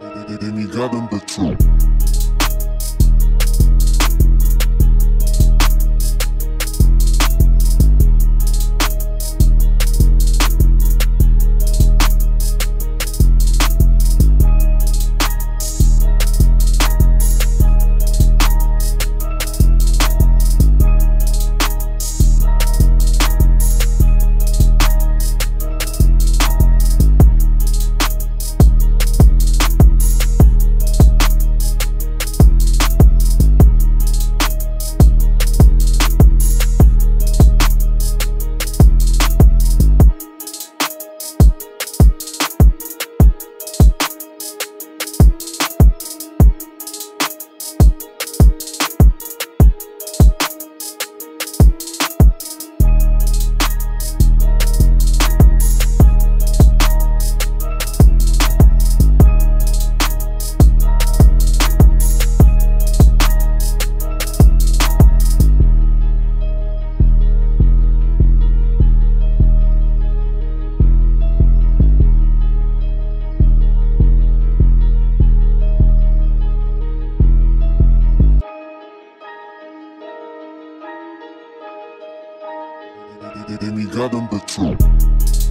Demigod and the truth. Throne. Demigod on the throne.